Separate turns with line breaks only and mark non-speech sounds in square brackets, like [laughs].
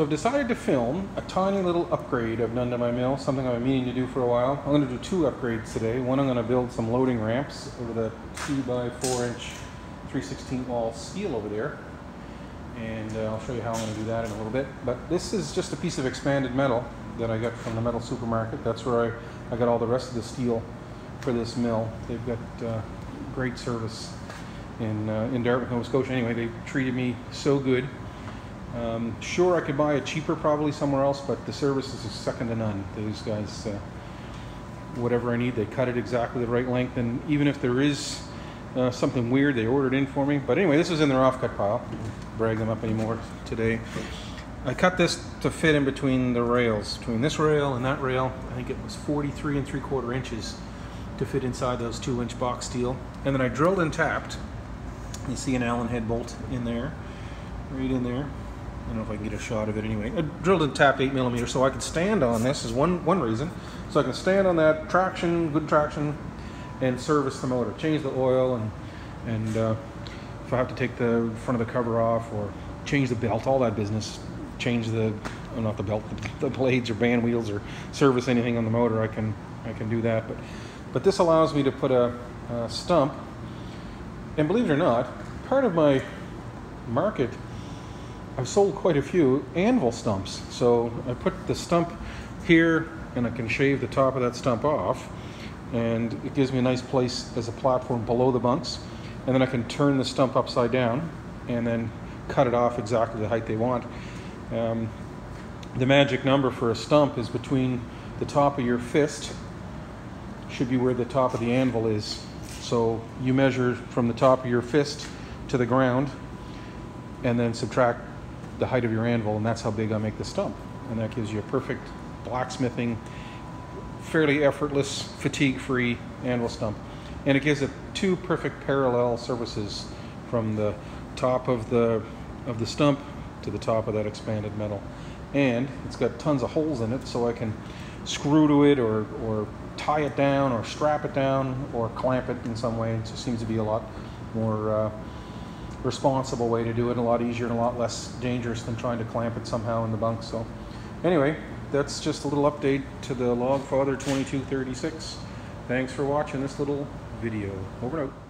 So I've decided to film a tiny little upgrade I've done to my mill, something I've been meaning to do for a while. I'm going to do two upgrades today. One, I'm going to build some loading ramps over the 2 by 4 inch 316 wall steel over there. And uh, I'll show you how I'm going to do that in a little bit. But this is just a piece of expanded metal that I got from the metal supermarket. That's where I, I got all the rest of the steel for this mill. They've got uh, great service in, uh, in Dartmouth, Nova Scotia. Anyway, they treated me so good. Um, sure, I could buy it cheaper probably somewhere else, but the service is second to none. These guys, uh, whatever I need, they cut it exactly the right length. And even if there is uh, something weird, they ordered in for me. But anyway, this is in their offcut pile. Brag them up anymore today. I cut this to fit in between the rails, between this rail and that rail. I think it was 43 and 3 quarter inches to fit inside those 2 inch box steel. And then I drilled and tapped. You see an Allen head bolt in there, right in there. I don't know if I can get a shot of it anyway. I drilled and tapped 8 millimeters so I could stand on this is one, one reason. So I can stand on that traction, good traction, and service the motor. Change the oil and, and uh, if I have to take the front of the cover off or change the belt, all that business, change the, oh, not the belt, [laughs] the blades or band wheels or service anything on the motor, I can, I can do that. But, but this allows me to put a, a stump, and believe it or not, part of my market I've sold quite a few anvil stumps. So I put the stump here and I can shave the top of that stump off and it gives me a nice place as a platform below the bunks and then I can turn the stump upside down and then cut it off exactly the height they want. Um, the magic number for a stump is between the top of your fist should be where the top of the anvil is. So you measure from the top of your fist to the ground and then subtract the height of your anvil, and that's how big I make the stump. And that gives you a perfect blacksmithing, fairly effortless, fatigue-free anvil stump. And it gives it two perfect parallel surfaces from the top of the of the stump to the top of that expanded metal. And it's got tons of holes in it, so I can screw to it or, or tie it down or strap it down or clamp it in some way. It just seems to be a lot more uh, responsible way to do it, a lot easier and a lot less dangerous than trying to clamp it somehow in the bunk. So anyway, that's just a little update to the Logfather 2236. Thanks for watching this little video. Over and out.